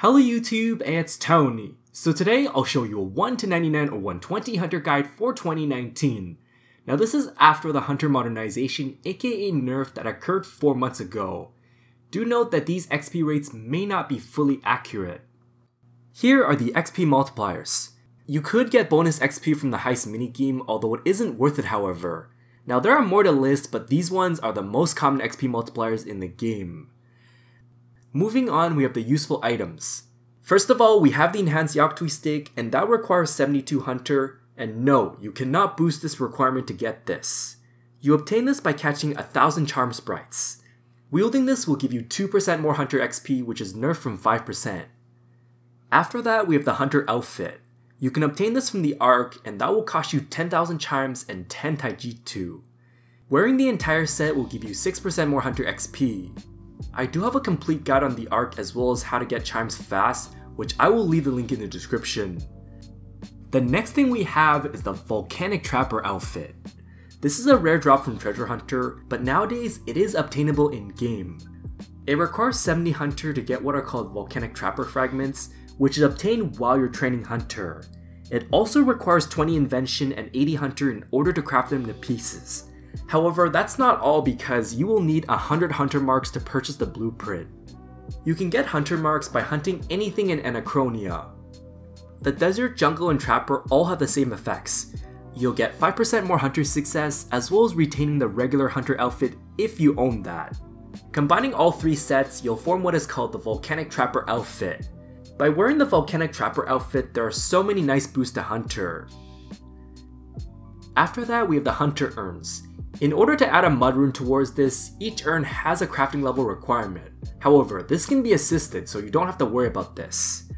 Hello YouTube, it's Tony. So today I'll show you a 1 to 99 or 120 Hunter guide for 2019. Now this is after the Hunter modernization aka nerf that occurred 4 months ago. Do note that these XP rates may not be fully accurate. Here are the XP multipliers. You could get bonus XP from the heist minigame although it isn't worth it however. Now there are more to list but these ones are the most common XP multipliers in the game. Moving on, we have the useful items. First of all, we have the enhanced Yaktwee stick, and that requires 72 Hunter, and no, you cannot boost this requirement to get this. You obtain this by catching 1000 Charm Sprites. Wielding this will give you 2% more Hunter XP, which is nerfed from 5%. After that, we have the Hunter outfit. You can obtain this from the Arc, and that will cost you 10,000 Charms and 10 Taijitu. Wearing the entire set will give you 6% more Hunter XP. I do have a complete guide on the arc as well as how to get chimes fast, which I will leave the link in the description. The next thing we have is the Volcanic Trapper outfit. This is a rare drop from Treasure Hunter, but nowadays it is obtainable in game. It requires 70 Hunter to get what are called Volcanic Trapper fragments, which is obtained while you're training Hunter. It also requires 20 Invention and 80 Hunter in order to craft them to pieces, However, that's not all because you will need 100 hunter marks to purchase the blueprint. You can get hunter marks by hunting anything in Anachronia. The desert, jungle, and trapper all have the same effects. You'll get 5% more hunter success as well as retaining the regular hunter outfit if you own that. Combining all three sets, you'll form what is called the Volcanic Trapper outfit. By wearing the Volcanic Trapper outfit, there are so many nice boosts to Hunter. After that, we have the Hunter Urns. In order to add a mud rune towards this, each urn has a crafting level requirement. However, this can be assisted so you don't have to worry about this.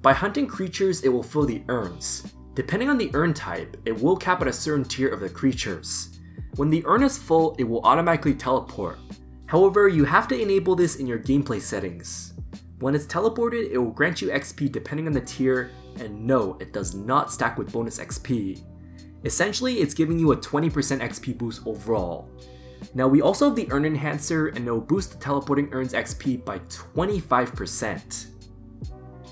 By hunting creatures, it will fill the urns. Depending on the urn type, it will cap at a certain tier of the creatures. When the urn is full, it will automatically teleport. However, you have to enable this in your gameplay settings. When it's teleported, it will grant you XP depending on the tier, and no, it does not stack with bonus XP. Essentially, it's giving you a 20% XP boost overall. Now we also have the Urn Enhancer and it will boost the teleporting urns XP by 25%.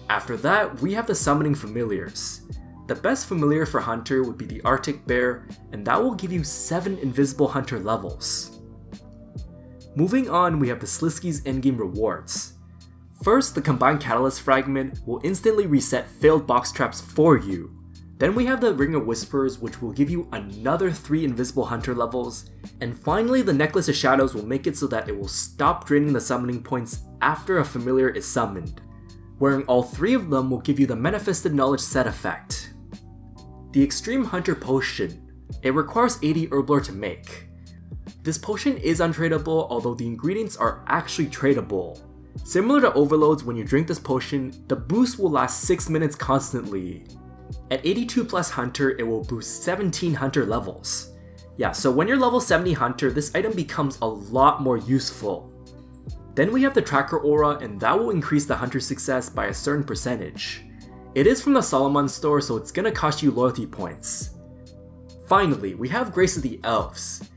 After that, we have the Summoning Familiars. The best familiar for Hunter would be the Arctic Bear, and that will give you 7 Invisible Hunter levels. Moving on, we have the Sliske's endgame rewards. First, the Combined Catalyst Fragment will instantly reset failed box traps for you, then we have the Ring of Whispers, which will give you another 3 Invisible Hunter levels. And finally, the Necklace of Shadows will make it so that it will stop draining the summoning points after a familiar is summoned. Wearing all 3 of them will give you the Manifested Knowledge set effect. The Extreme Hunter Potion. It requires 80 Herblore to make. This potion is untradeable, although the ingredients are actually tradable. Similar to overloads, when you drink this potion, the boost will last 6 minutes constantly. At 82 plus Hunter, it will boost 17 Hunter levels. Yeah, so when you're level 70 Hunter, this item becomes a lot more useful. Then we have the Tracker Aura, and that will increase the Hunter success by a certain percentage. It is from the Solomon store, so it's gonna cost you loyalty points. Finally, we have Grace of the Elves.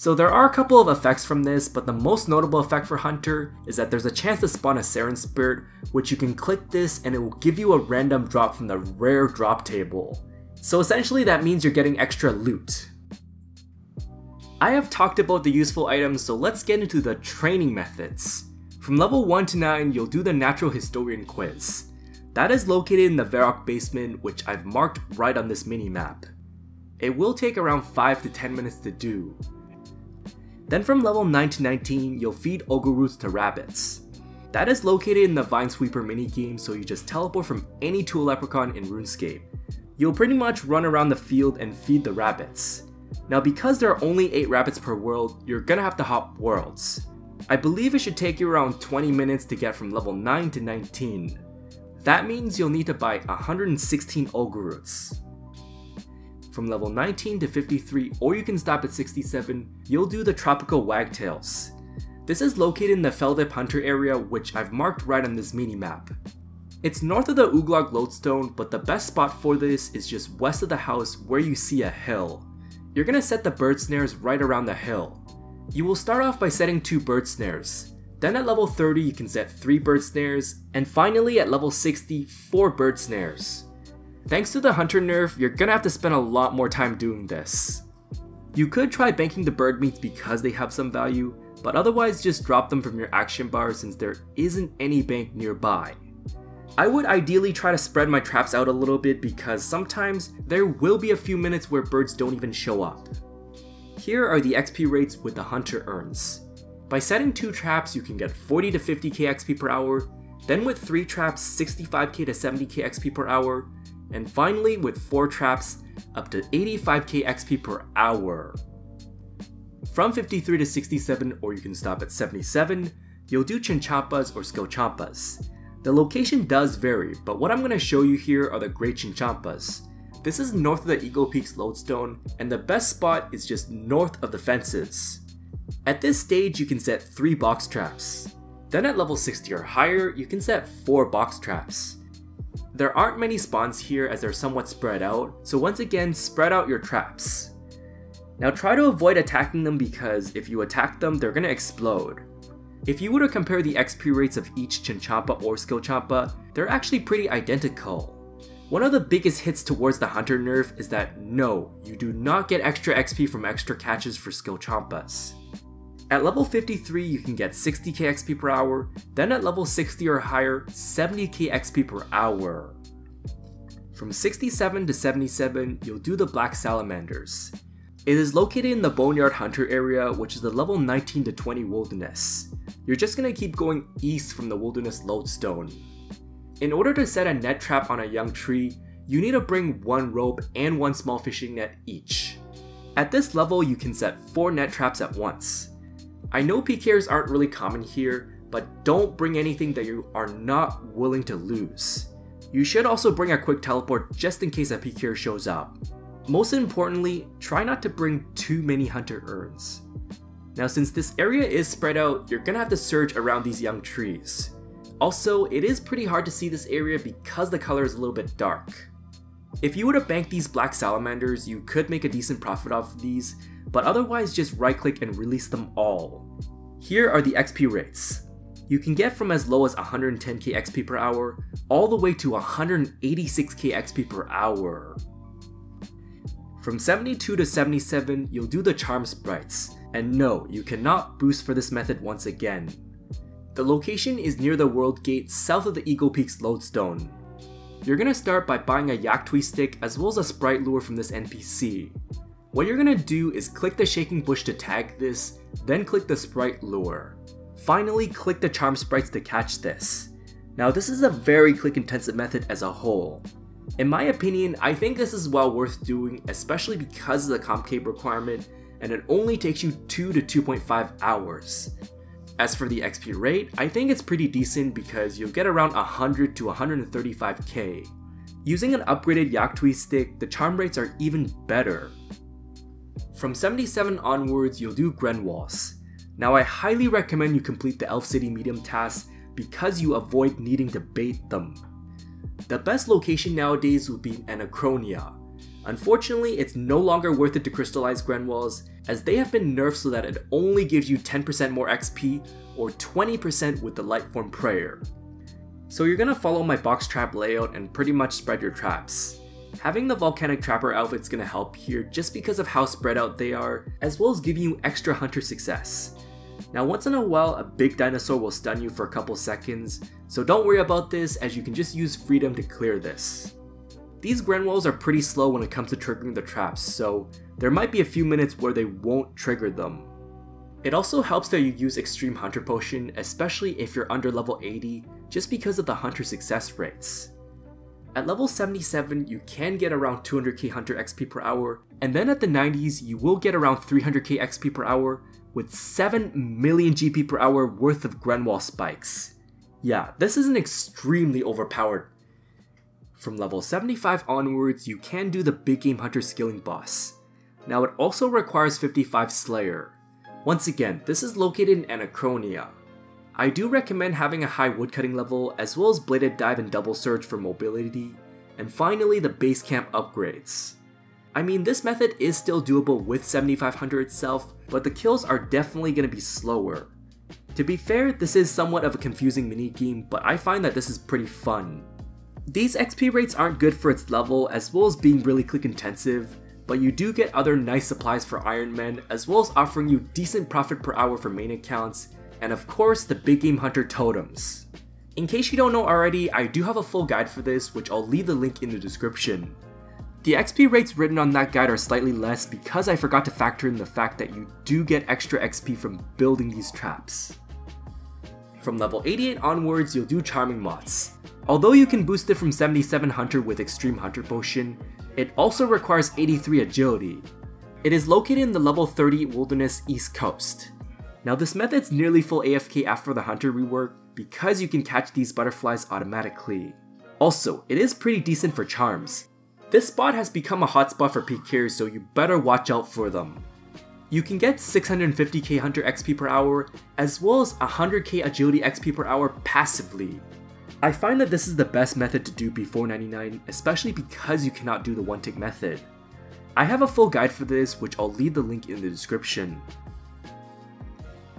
So there are a couple of effects from this, but the most notable effect for Hunter is that there's a chance to spawn a Seren Spirit, which you can click this and it will give you a random drop from the rare drop table. So essentially that means you're getting extra loot. I have talked about the useful items, so let's get into the training methods. From level 1 to 9, you'll do the Natural Historian quiz. That is located in the Varrock basement, which I've marked right on this mini map. It will take around 5 to 10 minutes to do, then from level 9 to 19, you'll feed Ogleroots to rabbits. That is located in the Vinesweeper minigame, so you just teleport from any tool leprechaun in RuneScape. You'll pretty much run around the field and feed the rabbits. Now because there are only 8 rabbits per world, you're gonna have to hop worlds. I believe it should take you around 20 minutes to get from level 9 to 19. That means you'll need to buy 116 Ogleroots from level 19 to 53 or you can stop at 67, you'll do the Tropical Wagtails. This is located in the Feldip Hunter area which I've marked right on this mini map. It's north of the Oo'glog Lodestone, but the best spot for this is just west of the house where you see a hill. You're gonna set the bird snares right around the hill. You will start off by setting two bird snares. Then at level 30 you can set 3 bird snares, and finally at level 60, 4 bird snares. Thanks to the hunter nerf, you're gonna have to spend a lot more time doing this. You could try banking the bird meats because they have some value, but otherwise just drop them from your action bar since there isn't any bank nearby. I would ideally try to spread my traps out a little bit because sometimes there will be a few minutes where birds don't even show up. Here are the XP rates with the hunter urns. By setting 2 traps you can get 40 to 50k XP per hour, then with 3 traps 65k to 70k XP per hour, and finally with 4 traps up to 85k XP per hour. From 53 to 67 or you can stop at 77, you'll do Chinchompas or Skillchompas. The location does vary, but what I'm going to show you here are the Great Chinchompas. This is north of the Eagle Peaks Lodestone, and the best spot is just north of the fences. At this stage, you can set 3 box traps. Then at level 60 or higher, you can set 4 box traps. There aren't many spawns here as they're somewhat spread out, so once again, spread out your traps. Now try to avoid attacking them because if you attack them, they're gonna explode. If you were to compare the XP rates of each Chinchompa or Skillchompa, they're actually pretty identical. One of the biggest hits towards the Hunter nerf is that no, you do not get extra XP from extra catches for Skillchompas. At level 53 you can get 60k XP per hour, then at level 60 or higher, 70k XP per hour. From 67 to 77, you'll do the Black Salamanders. It is located in the Boneyard Hunter area, which is the level 19 to 20 wilderness. You're just gonna keep going east from the wilderness lodestone. In order to set a net trap on a young tree, you need to bring one rope and one small fishing net each. At this level, you can set 4 net traps at once. I know PKers aren't really common here, but don't bring anything that you are not willing to lose. You should also bring a quick teleport just in case a PKer shows up. Most importantly, try not to bring too many hunter urns. Now since this area is spread out, you're gonna have to search around these young trees. Also, it is pretty hard to see this area because the color is a little bit dark. If you were to bank these black salamanders, you could make a decent profit off of these, but otherwise just right click and release them all. Here are the XP rates. You can get from as low as 110k XP per hour, all the way to 186k XP per hour. From 72 to 77, you'll do the Charm Sprites, and no, you cannot boost for this method once again. The location is near the World Gate south of the Eagle Peaks Lodestone. You're gonna start by buying a Yaktwee stick as well as a Sprite lure from this NPC. What you're gonna do is click the shaking bush to tag this, then click the sprite lure. Finally, click the charm sprites to catch this. Now this is a very click intensive method as a whole. In my opinion, I think this is well worth doing, especially because of the comp cape requirement, and it only takes you 2 to 2.5 hours. As for the XP rate, I think it's pretty decent because you'll get around 100 to 135k. Using an upgraded Yaktwee stick, the charm rates are even better. From 77 onwards, you'll do Grenwalls. Now I highly recommend you complete the Elf City medium tasks because you avoid needing to bait them. The best location nowadays would be Anachronia. Unfortunately, it's no longer worth it to crystallize Grenwalls as they have been nerfed so that it only gives you 10% more XP or 20% with the Lightform Prayer. So you're gonna follow my box trap layout and pretty much spread your traps. Having the Volcanic Trapper outfit's gonna help here just because of how spread out they are, as well as giving you extra hunter success. Now once in a while, a big dinosaur will stun you for a couple seconds, so don't worry about this as you can just use freedom to clear this. These Grenwalls are pretty slow when it comes to triggering the traps, so there might be a few minutes where they won't trigger them. It also helps that you use Extreme Hunter Potion, especially if you're under level 80, just because of the hunter success rates. At level 77, you can get around 200k Hunter XP per hour, and then at the 90s, you will get around 300k XP per hour with 7 million GP per hour worth of Grenwall spikes. Yeah, this is an extremely overpowered. From level 75 onwards, you can do the Big Game Hunter skilling boss. Now it also requires 55 Slayer. Once again, this is located in Anachronia, I do recommend having a high woodcutting level as well as bladed dive and double surge for mobility, and finally the base camp upgrades. I mean this method is still doable with 7500 itself, but the kills are definitely going to be slower. To be fair, this is somewhat of a confusing minigame, but I find that this is pretty fun. These XP rates aren't good for its level as well as being really click intensive, but you do get other nice supplies for Iron Man as well as offering you decent profit per hour for main accounts, and of course the Big Game Hunter totems. In case you don't know already, I do have a full guide for this which I'll leave the link in the description. The XP rates written on that guide are slightly less because I forgot to factor in the fact that you do get extra XP from building these traps. From level 88 onwards, you'll do Charming Moths. Although you can boost it from 77 Hunter with Extreme Hunter Potion, it also requires 83 Agility. It is located in the level 30 Wilderness East Coast. Now this method's nearly full AFK after the Hunter rework because you can catch these butterflies automatically. Also, it is pretty decent for charms. This spot has become a hotspot for PKers so you better watch out for them. You can get 650k Hunter XP per hour, as well as 100k Agility XP per hour passively. I find that this is the best method to do before 99, especially because you cannot do the one tick method. I have a full guide for this which I'll leave the link in the description.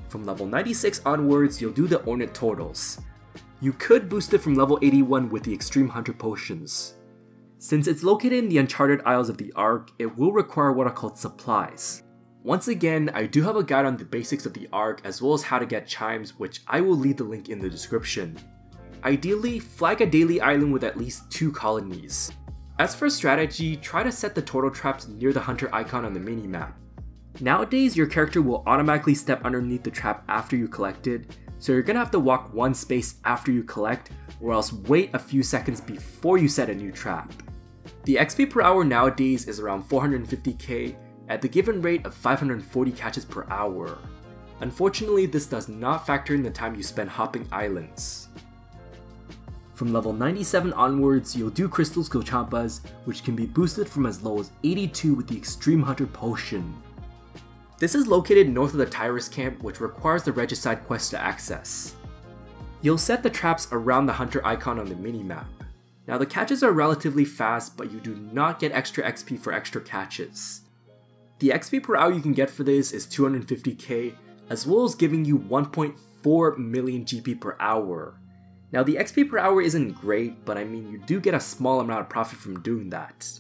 From level 96 onwards, you'll do the Ornate Tortles. You could boost it from level 81 with the Extreme Hunter Potions. Since it's located in the Uncharted Isles of the Ark, it will require what are called supplies. Once again, I do have a guide on the basics of the ARC as well as how to get chimes which I will leave the link in the description. Ideally, flag a daily island with at least 2 colonies. As for strategy, try to set the turtle traps near the hunter icon on the minimap. Nowadays, your character will automatically step underneath the trap after you collect it, so you're gonna have to walk one space after you collect, or else wait a few seconds before you set a new trap. The XP per hour nowadays is around 450k, at the given rate of 540 catches per hour. Unfortunately, this does not factor in the time you spend hopping islands. From level 97 onwards, you'll do Crystal Skillchompas, which can be boosted from as low as 82 with the Extreme Hunter Potion. This is located north of the Tyras camp, which requires the Regicide quest to access. You'll set the traps around the hunter icon on the minimap. Now the catches are relatively fast, but you do not get extra XP for extra catches. The XP per hour you can get for this is 250k, as well as giving you 1.4 million GP per hour. Now the XP per hour isn't great, but I mean you do get a small amount of profit from doing that.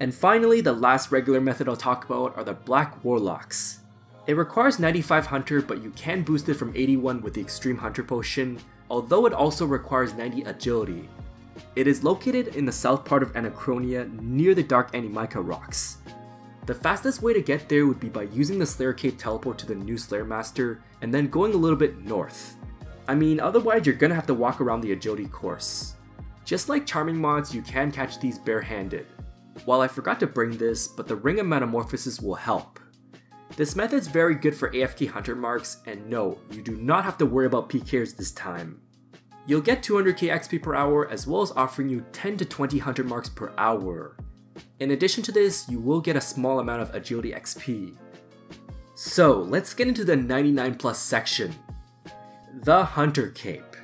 And finally, the last regular method I'll talk about are the Black Warlocks. It requires 95 Hunter, but you can boost it from 81 with the Extreme Hunter Potion, although it also requires 90 Agility. It is located in the south part of Anachronia near the Dark Animica rocks. The fastest way to get there would be by using the Slayer Cape teleport to the new Slayer Master, and then going a little bit north. I mean, otherwise you're gonna have to walk around the agility course. Just like Charming moths, you can catch these barehanded. While I forgot to bring this, but the Ring of Metamorphosis will help. This method is very good for AFK hunter marks, and no, you do not have to worry about PKers this time. You'll get 200k XP per hour as well as offering you 10 to 20 hunter marks per hour. In addition to this, you will get a small amount of agility XP. So let's get into the 99 plus section. The Hunter Cape.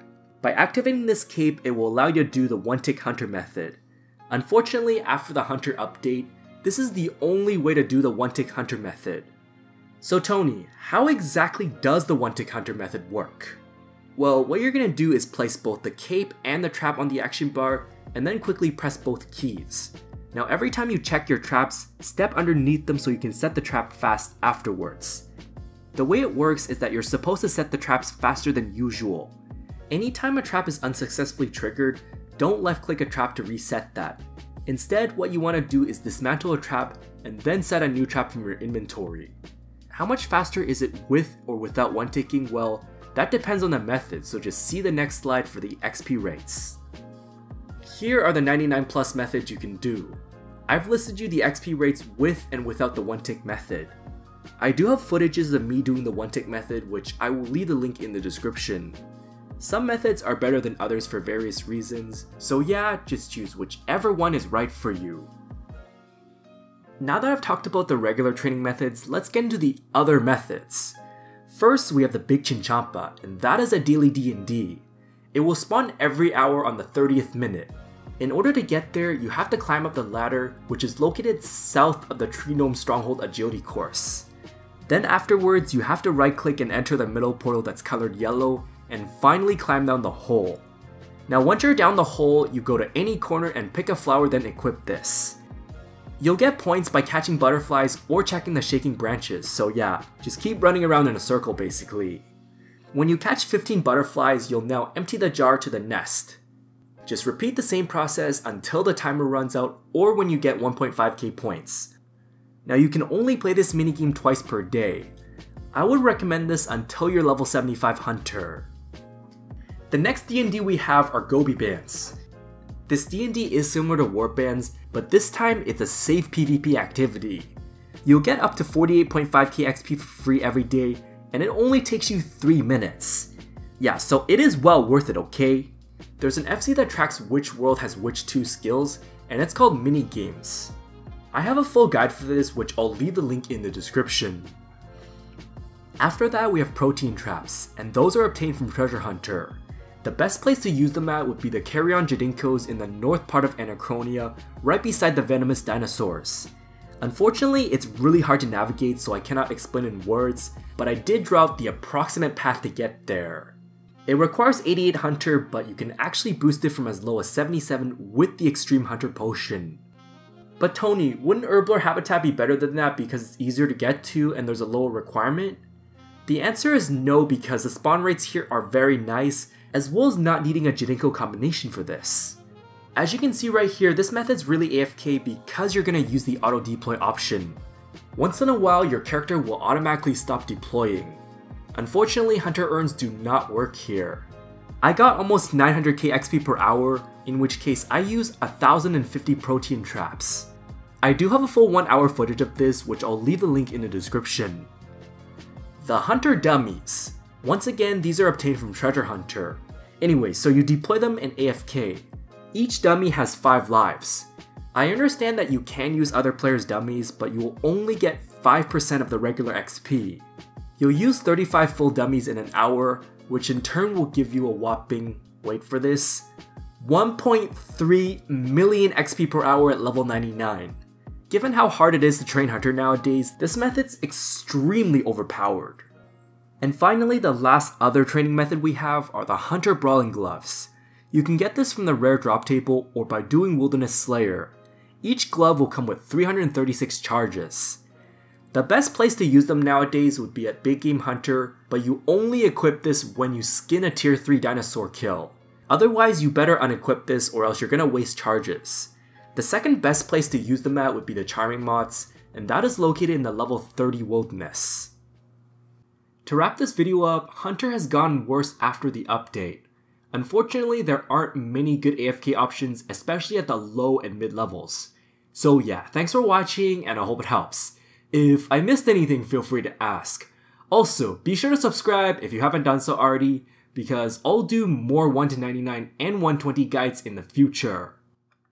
By activating this cape, it will allow you to do the one-tick hunter method. Unfortunately, after the hunter update, this is the only way to do the one-tick hunter method. So Tony, how exactly does the one-tick hunter method work? Well, what you're gonna do is place both the cape and the trap on the action bar, and then quickly press both keys. Now every time you check your traps, step underneath them so you can set the trap fast afterwards. The way it works is that you're supposed to set the traps faster than usual. Anytime a trap is unsuccessfully triggered, don't left click a trap to reset that. Instead, what you want to do is dismantle a trap and then set a new trap from your inventory. How much faster is it with or without one ticking? Well, that depends on the method, so just see the next slide for the XP rates. Here are the 99 plus methods you can do. I've listed you the XP rates with and without the one tick method. I do have footages of me doing the one tick method which I will leave the link in the description. Some methods are better than others for various reasons, so yeah, just choose whichever one is right for you. Now that I've talked about the regular training methods, let's get into the other methods. First, we have the Big Chinchompa, and that is a daily D&D. It will spawn every hour on the 30th minute, in order to get there, you have to climb up the ladder, which is located south of the Tree Gnome Stronghold Agility course. Then afterwards, you have to right click and enter the middle portal that's colored yellow, and finally climb down the hole. Now once you're down the hole, you go to any corner and pick a flower then equip this. You'll get points by catching butterflies or checking the shaking branches, so yeah, just keep running around in a circle basically. When you catch 15 butterflies, you'll now empty the jar to the nest. Just repeat the same process until the timer runs out or when you get 1.5k points. Now you can only play this minigame twice per day. I would recommend this until you're level 75 hunter. The next D&D we have are Goebiebands. This D&D is similar to Warbands, but this time it's a safe PvP activity. You'll get up to 48.5k XP for free every day, and it only takes you 3 minutes. Yeah, so it is well worth it, okay? There's an FC that tracks which world has which two skills, and it's called Mini Games. I have a full guide for this which I'll leave the link in the description. After that we have protean traps, and those are obtained from Treasure Hunter. The best place to use them at would be the Carrion Jadinkos in the north part of Anachronia, right beside the venomous dinosaurs. Unfortunately, it's really hard to navigate so I cannot explain in words, but I did draw out the approximate path to get there. It requires 88 Hunter, but you can actually boost it from as low as 77 with the Extreme Hunter potion. But Tony, wouldn't Herblore Habitat be better than that because it's easier to get to and there's a lower requirement? The answer is no because the spawn rates here are very nice, as well as not needing a Jadinko combination for this. As you can see right here, this method's really AFK because you're going to use the auto deploy option. Once in a while, your character will automatically stop deploying. Unfortunately, Hunter Urns do not work here. I got almost 900k XP per hour, in which case I used 1050 protean traps. I do have a full 1 hour footage of this, which I'll leave the link in the description. The Hunter Dummies. Once again, these are obtained from Treasure Hunter. Anyway, so you deploy them in AFK. Each dummy has 5 lives. I understand that you can use other players' dummies, but you will only get 5% of the regular XP. You'll use 35 full dummies in an hour, which in turn will give you a whopping, wait for this, 1.3 million XP per hour at level 99. Given how hard it is to train Hunter nowadays, this method's extremely overpowered. And finally, the last other training method we have are the Hunter Brawling Gloves. You can get this from the rare drop table or by doing Wilderness Slayer. Each glove will come with 336 charges. The best place to use them nowadays would be at Big Game Hunter, but you only equip this when you skin a tier 3 dinosaur kill. Otherwise, you better unequip this or else you're gonna waste charges. The second best place to use them at would be the Charming Moths, and that is located in the level 30 Wilderness. To wrap this video up, Hunter has gotten worse after the update. Unfortunately, there aren't many good AFK options, especially at the low and mid levels. So yeah, thanks for watching and I hope it helps. If I missed anything, feel free to ask. Also, be sure to subscribe if you haven't done so already, because I'll do more 1 to 99 and 120 guides in the future.